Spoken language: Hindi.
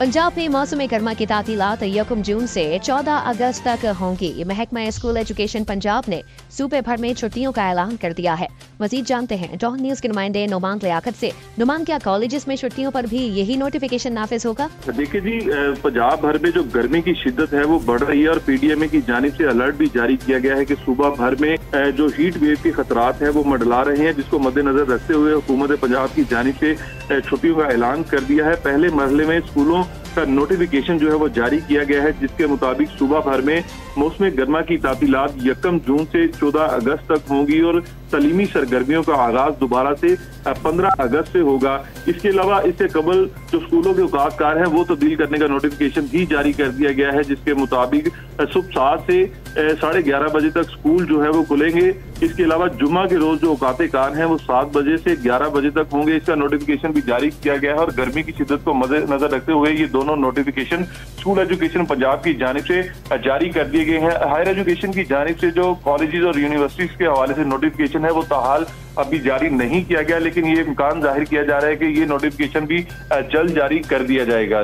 पंजाब में मौसम गर्मा की तातीलात यकम जून से 14 अगस्त तक होंगी। महकमा स्कूल एजुकेशन पंजाब ने सूबे भर में छुट्टियों का ऐलान कर दिया है। मजीद जानते हैं डॉन न्यूज़ के नुमाइंदे नुमान लियाकत से। नुमान क्या कॉलेजेस में छुट्टियों पर भी यही नोटिफिकेशन नाफिज होगा? देखिए जी पंजाब भर में जो गर्मी की शिद्दत है, वो बढ़ रही है और पीडीएमए की जानब ऐसी अलर्ट भी जारी किया गया है की सुबह भर में जो हीट वेव के खतरात है, वो मंडला रहे हैं, जिसको मद्देनजर रखते हुए हुकूमत पंजाब की जानब से छुट्टियों का ऐलान कर दिया है। पहले मरहले में स्कूलों का नोटिफिकेशन जो है वो जारी किया गया है, जिसके मुताबिक सुबह भर में मौसम गर्मा की तातीलात यकम जून से चौदह अगस्त तक होंगी और तलीमी सरगर्मियों का आगाज़ दोबारा से पंद्रह अगस्त से होगा। इसके अलावा इससे कबल जो स्कूलों के औकातकार हैं, वो तब्दील तो करने का नोटिफिकेशन भी जारी कर दिया गया है, जिसके मुताबिक सुबह सात से साढ़े ग्यारह बजे तक स्कूल जो है वो खुलेंगे। इसके अलावा जुमा के रोज जो औकात कार हैं, वो सात बजे से ग्यारह बजे तक होंगे। इसका नोटिफिकेशन भी जारी किया गया है और गर्मी की शिद्दत को नज़र रखते हुए ये दोनों नोटिफिकेशन स्कूल एजुकेशन पंजाब की जानब से जारी कर दिए गए हैं। हायर एजुकेशन की जानब से जो कॉलेजेस और यूनिवर्सिटीज के हवाले से नोटिफिकेशन है, वो ताहाल अभी जारी नहीं किया गया, लेकिन ये इम्कान ज़ाहिर किया जा रहा है कि ये नोटिफिकेशन भी जल्द जारी कर दिया जाएगा।